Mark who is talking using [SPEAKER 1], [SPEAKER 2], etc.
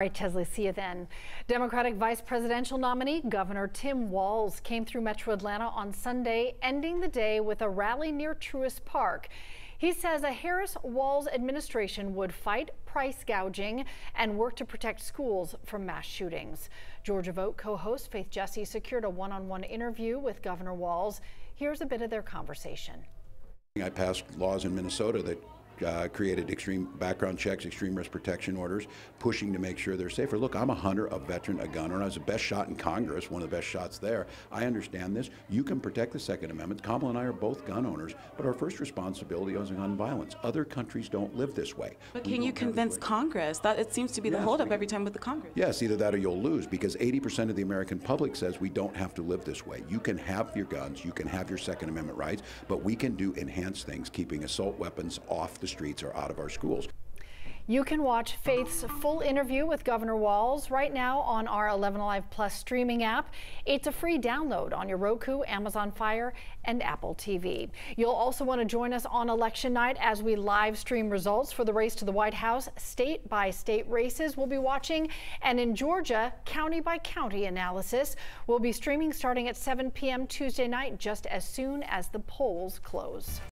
[SPEAKER 1] Right, Chesley, see you then. Democratic vice presidential nominee Governor Tim Walz came through metro Atlanta on Sunday, ending the day with a rally near Truist Park. He says a Harris Walz administration would fight price gouging and work to protect schools from mass shootings. Georgia Vote co host Faith Jessie secured a one on one interview with Governor Walz. Here's a bit of their conversation.
[SPEAKER 2] I passed laws in Minnesota that uh, created extreme background checks, extreme risk protection orders, pushing to make sure they're safer. Look, I'm a hunter, a veteran, a gunner. I was the best shot in Congress, one of the best shots there. I understand this. You can protect the Second Amendment. Kamala and I are both gun owners, but our first responsibility is gun violence. Other countries don't live this way.
[SPEAKER 3] But can you convince Congress? That it seems to be the holdup every time with the Congress.
[SPEAKER 2] Yes, either that or you'll lose because 80% of the American public says we don't have to live this way. You can have your guns, you can have your Second Amendment rights, but we can do enhanced things, keeping assault weapons off the streets or out of our schools.
[SPEAKER 1] You can watch Faith's full interview with Governor Walz right now on our 11 Alive Plus streaming app. It's a free download on your Roku, Amazon Fire, and Apple TV. You'll also want to join us on election night as we live stream results for the race to the White House. State by state races we'll be watching, and in Georgia, county by county analysis We'll be streaming starting at 7 p.m. Tuesday night just as soon as the polls close.